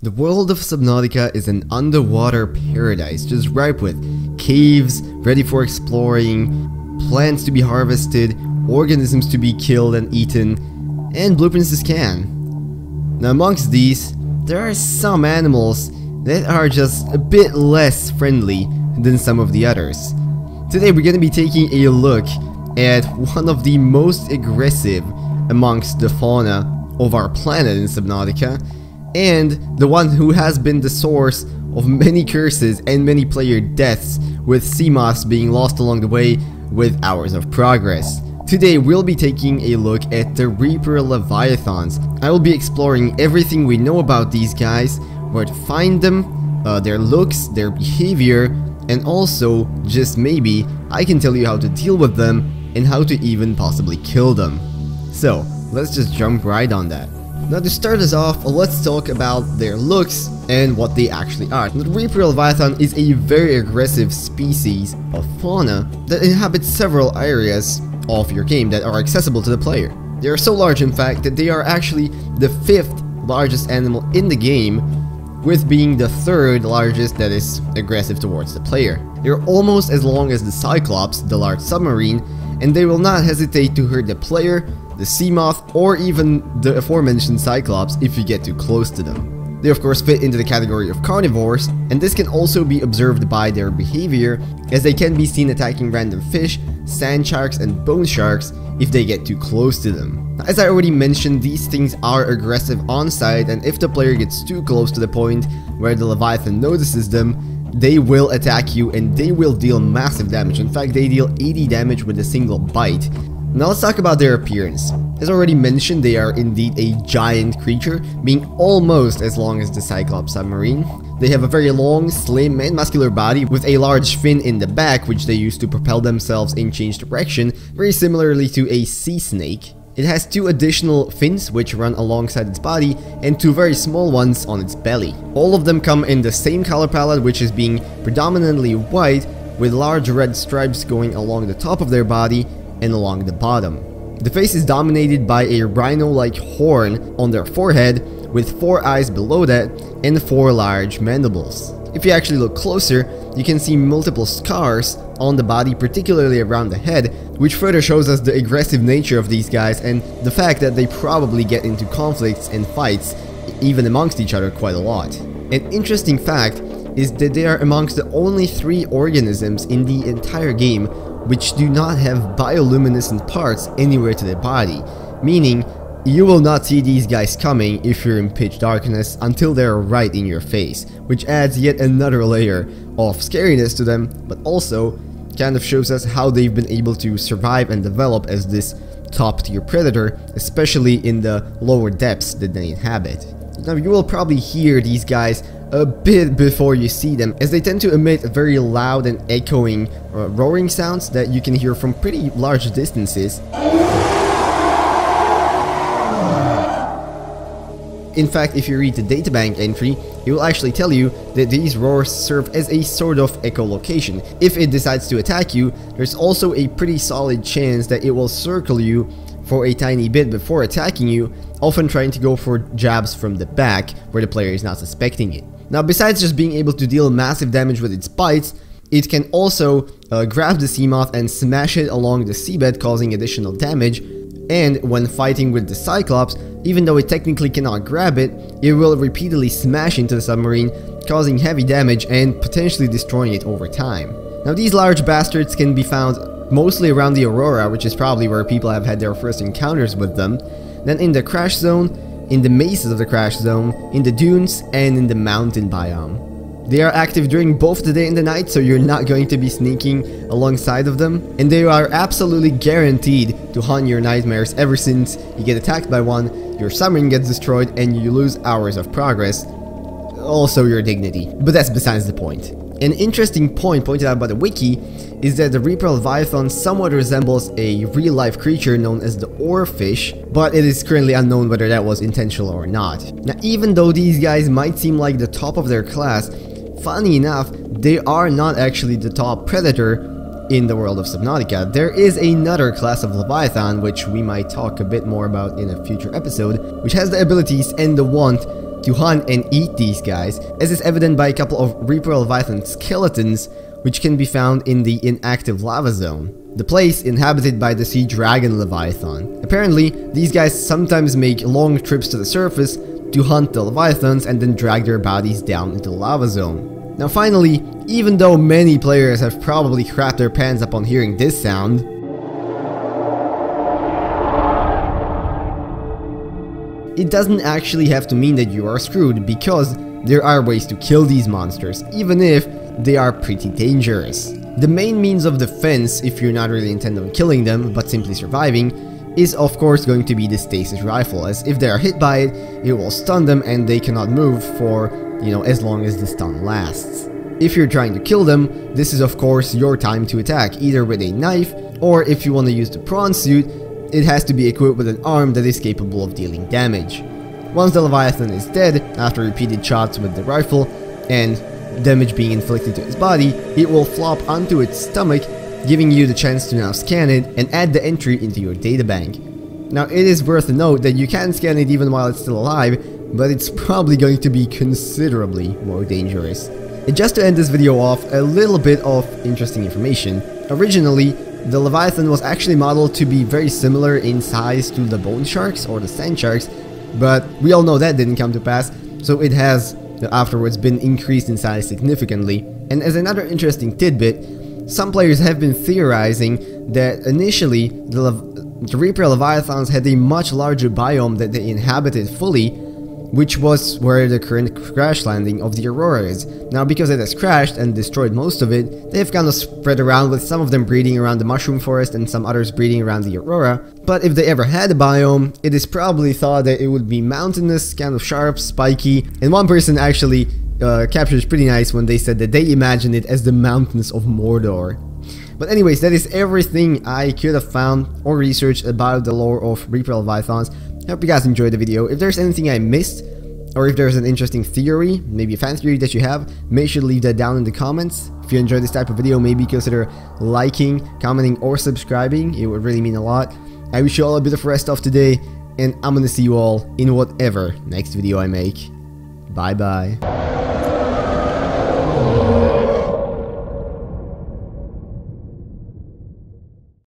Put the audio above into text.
The world of Subnautica is an underwater paradise, just ripe with caves ready for exploring, plants to be harvested, organisms to be killed and eaten, and blueprints to scan. Now amongst these, there are some animals that are just a bit less friendly than some of the others. Today we're going to be taking a look at one of the most aggressive amongst the fauna of our planet in Subnautica, and the one who has been the source of many curses and many player deaths, with Seamoths being lost along the way with hours of progress. Today we'll be taking a look at the Reaper Leviathans. I will be exploring everything we know about these guys, where to find them, uh, their looks, their behavior, and also, just maybe, I can tell you how to deal with them and how to even possibly kill them. So, let's just jump right on that. Now to start us off, let's talk about their looks and what they actually are. The Reaper Leviathan is a very aggressive species of fauna that inhabits several areas of your game that are accessible to the player. They are so large in fact that they are actually the fifth largest animal in the game with being the third largest that is aggressive towards the player. They're almost as long as the Cyclops, the large submarine, and they will not hesitate to hurt the player, the Seamoth, or even the aforementioned Cyclops if you get too close to them. They of course fit into the category of carnivores, and this can also be observed by their behavior, as they can be seen attacking random fish, sand sharks, and bone sharks if they get too close to them. As I already mentioned, these things are aggressive on sight, and if the player gets too close to the point where the Leviathan notices them, they will attack you and they will deal massive damage. In fact, they deal 80 damage with a single bite. Now let's talk about their appearance. As already mentioned, they are indeed a giant creature, being almost as long as the Cyclops submarine. They have a very long, slim, and muscular body with a large fin in the back which they use to propel themselves in change direction, very similarly to a sea snake. It has two additional fins which run alongside its body and two very small ones on its belly. All of them come in the same color palette which is being predominantly white with large red stripes going along the top of their body and along the bottom. The face is dominated by a rhino-like horn on their forehead with four eyes below that and four large mandibles. If you actually look closer, you can see multiple scars on the body, particularly around the head, which further shows us the aggressive nature of these guys and the fact that they probably get into conflicts and fights even amongst each other quite a lot. An interesting fact is that they are amongst the only three organisms in the entire game which do not have bioluminescent parts anywhere to their body, meaning you will not see these guys coming if you're in pitch darkness until they're right in your face, which adds yet another layer of scariness to them, but also kind of shows us how they've been able to survive and develop as this top tier predator, especially in the lower depths that they inhabit. Now you will probably hear these guys a bit before you see them, as they tend to emit very loud and echoing uh, roaring sounds that you can hear from pretty large distances. In fact, if you read the databank entry, it will actually tell you that these roars serve as a sort of echolocation. If it decides to attack you, there's also a pretty solid chance that it will circle you for a tiny bit before attacking you, often trying to go for jabs from the back where the player is not suspecting it. Now besides just being able to deal massive damage with its bites, it can also uh, grab the Seamoth and smash it along the seabed causing additional damage and when fighting with the Cyclops, even though it technically cannot grab it, it will repeatedly smash into the submarine, causing heavy damage and potentially destroying it over time. Now these large bastards can be found mostly around the Aurora, which is probably where people have had their first encounters with them, then in the crash zone, in the mazes of the crash zone, in the dunes, and in the mountain biome. They are active during both the day and the night, so you're not going to be sneaking alongside of them. And they are absolutely guaranteed to haunt your nightmares ever since you get attacked by one, your submarine gets destroyed, and you lose hours of progress. Also your dignity. But that's besides the point. An interesting point pointed out by the wiki is that the Reaper Leviathan somewhat resembles a real-life creature known as the oarfish, but it is currently unknown whether that was intentional or not. Now even though these guys might seem like the top of their class, funny enough, they are not actually the top predator in the world of Subnautica. There is another class of Leviathan, which we might talk a bit more about in a future episode, which has the abilities and the want to hunt and eat these guys, as is evident by a couple of Reaper Leviathan skeletons which can be found in the inactive lava zone, the place inhabited by the sea dragon Leviathan. Apparently, these guys sometimes make long trips to the surface to hunt the Leviathans and then drag their bodies down into the lava zone. Now finally, even though many players have probably crapped their pants upon hearing this sound, it doesn't actually have to mean that you are screwed because there are ways to kill these monsters, even if they are pretty dangerous. The main means of defense, if you're not really intent on killing them, but simply surviving, is of course going to be the stasis rifle, as if they are hit by it, it will stun them and they cannot move for, you know, as long as the stun lasts. If you're trying to kill them, this is of course your time to attack, either with a knife, or if you want to use the prawn suit, it has to be equipped with an arm that is capable of dealing damage. Once the Leviathan is dead, after repeated shots with the rifle, and damage being inflicted to its body, it will flop onto its stomach, giving you the chance to now scan it and add the entry into your databank. Now it is worth to note that you can scan it even while it's still alive, but it's probably going to be considerably more dangerous. And just to end this video off, a little bit of interesting information. Originally, the Leviathan was actually modeled to be very similar in size to the bone sharks or the sand sharks, but we all know that didn't come to pass, so it has afterwards been increased in size significantly. And as another interesting tidbit, some players have been theorizing that initially the, the Reaper Leviathans had a much larger biome that they inhabited fully which was where the current crash landing of the Aurora is. Now because it has crashed and destroyed most of it, they've kind of spread around with some of them breeding around the Mushroom Forest and some others breeding around the Aurora. But if they ever had a biome, it is probably thought that it would be mountainous, kind of sharp, spiky, and one person actually uh, captures pretty nice when they said that they imagined it as the mountains of Mordor. But anyways, that is everything I could have found or researched about the lore of Reaper Leviathans. I hope you guys enjoyed the video. If there's anything I missed, or if there's an interesting theory, maybe a fan theory that you have, make sure to leave that down in the comments. If you enjoyed this type of video, maybe consider liking, commenting, or subscribing. It would really mean a lot. I wish you all a beautiful rest of today, and I'm gonna see you all in whatever next video I make. Bye bye.